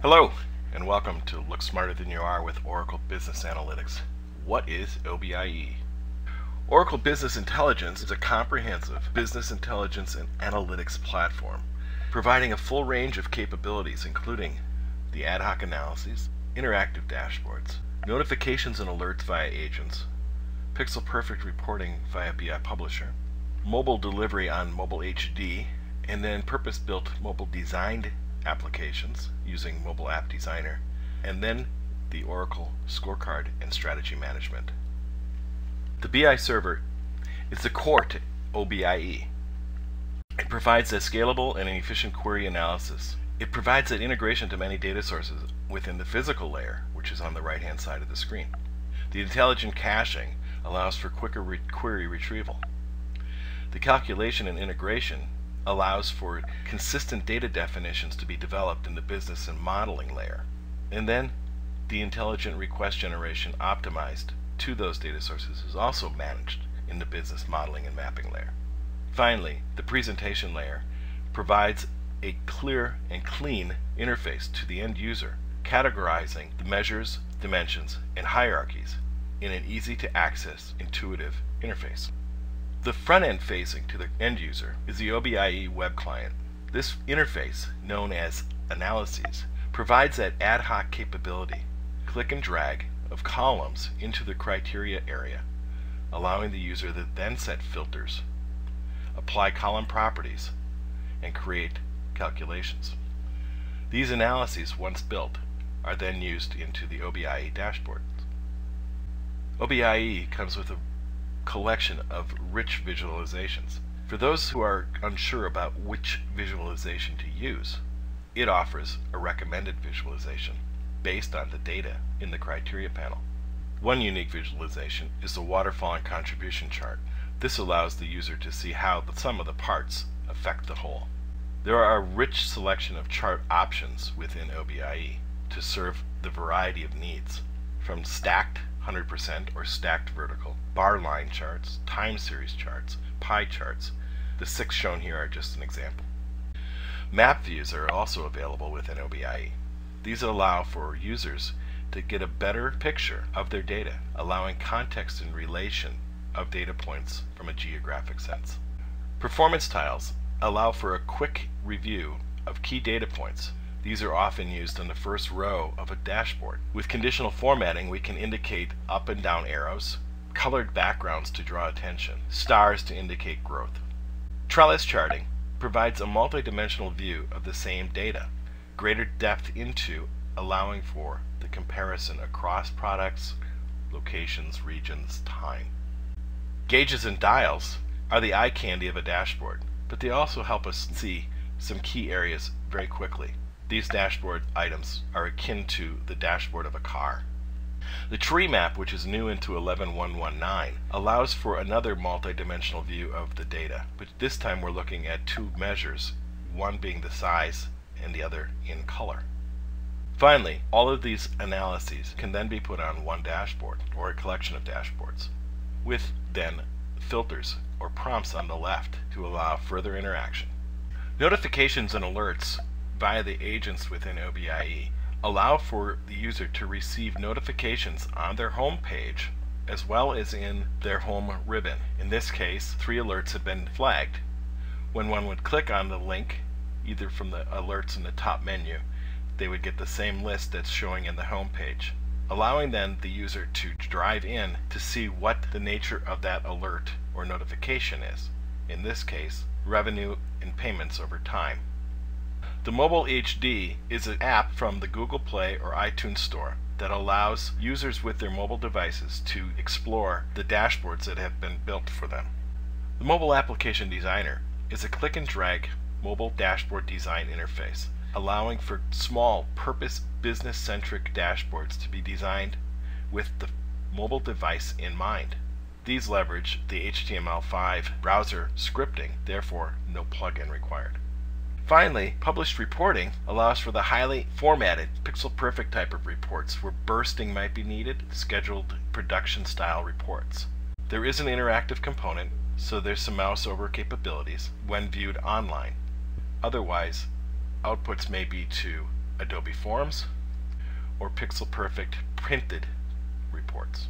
Hello, and welcome to Look Smarter Than You Are with Oracle Business Analytics. What is OBIEE? Oracle Business Intelligence is a comprehensive business intelligence and analytics platform, providing a full range of capabilities including the ad hoc analyses, interactive dashboards, notifications and alerts via agents, pixel perfect reporting via BI Publisher, mobile delivery on Mobile HD, and then purpose-built mobile designed applications using Mobile App Designer, and then the Oracle Scorecard and Strategy Management. The BI Server is the core to OBIEE. It provides a scalable and an efficient query analysis. It provides an integration to many data sources within the physical layer, which is on the right hand side of the screen. The intelligent caching allows for quicker re query retrieval. The calculation and integration allows for consistent data definitions to be developed in the business and modeling layer. And then the intelligent request generation optimized to those data sources is also managed in the business modeling and mapping layer. Finally, the presentation layer provides a clear and clean interface to the end user, categorizing the measures, dimensions, and hierarchies in an easy to access, intuitive interface. The front end facing to the end user is the OBIEE web client. This interface, known as Analyses, provides that ad hoc capability, click and drag, of columns into the criteria area, allowing the user to then set filters, apply column properties, and create calculations. These analyses, once built, are then used into the OBIEE dashboard. OBIEE comes with a collection of rich visualizations. For those who are unsure about which visualization to use, it offers a recommended visualization based on the data in the criteria panel. One unique visualization is the waterfall and contribution chart. This allows the user to see how the sum of the parts affect the whole. There are a rich selection of chart options within OBIEE to serve the variety of needs, from stacked 100% or stacked vertical, bar line charts, time series charts, pie charts. The six shown here are just an example. Map views are also available within OBIEE. These allow for users to get a better picture of their data, allowing context and relation of data points from a geographic sense. Performance tiles allow for a quick review of key data points these are often used on the first row of a dashboard. With conditional formatting, we can indicate up and down arrows, colored backgrounds to draw attention, stars to indicate growth. Trellis charting provides a multidimensional view of the same data, greater depth into allowing for the comparison across products, locations, regions, time. Gauges and dials are the eye candy of a dashboard, but they also help us see some key areas very quickly. These dashboard items are akin to the dashboard of a car. The tree map, which is new into 11.119, allows for another multidimensional view of the data, but this time we're looking at two measures, one being the size and the other in color. Finally, all of these analyses can then be put on one dashboard or a collection of dashboards, with then filters or prompts on the left to allow further interaction. Notifications and alerts via the agents within OBIEE allow for the user to receive notifications on their home page as well as in their home ribbon. In this case, three alerts have been flagged. When one would click on the link, either from the alerts in the top menu, they would get the same list that's showing in the home page, allowing then the user to drive in to see what the nature of that alert or notification is. In this case, revenue and payments over time. The Mobile HD is an app from the Google Play or iTunes Store that allows users with their mobile devices to explore the dashboards that have been built for them. The Mobile Application Designer is a click and drag mobile dashboard design interface, allowing for small, purpose business centric dashboards to be designed with the mobile device in mind. These leverage the HTML5 browser scripting, therefore, no plugin required. Finally, published reporting allows for the highly formatted, pixel perfect type of reports where bursting might be needed, scheduled production style reports. There is an interactive component, so there's some mouse over capabilities when viewed online. Otherwise, outputs may be to Adobe Forms or Pixel Perfect printed reports.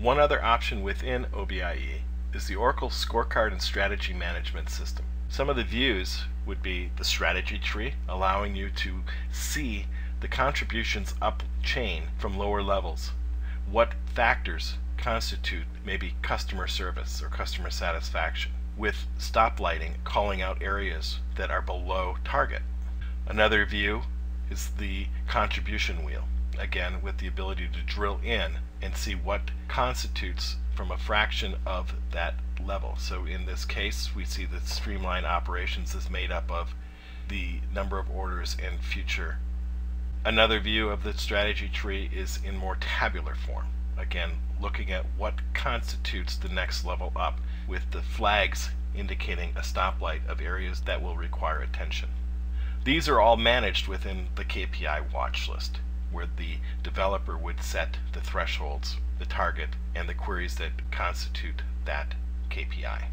One other option within OBIEE is the Oracle Scorecard and Strategy Management System. Some of the views would be the strategy tree, allowing you to see the contributions up chain from lower levels. What factors constitute maybe customer service or customer satisfaction, with stoplighting calling out areas that are below target. Another view is the contribution wheel, again with the ability to drill in and see what constitutes from a fraction of that level. So in this case, we see that streamline operations is made up of the number of orders and future. Another view of the strategy tree is in more tabular form. Again, looking at what constitutes the next level up with the flags indicating a stoplight of areas that will require attention. These are all managed within the KPI watch list, where the developer would set the thresholds, the target, and the queries that constitute that KPI.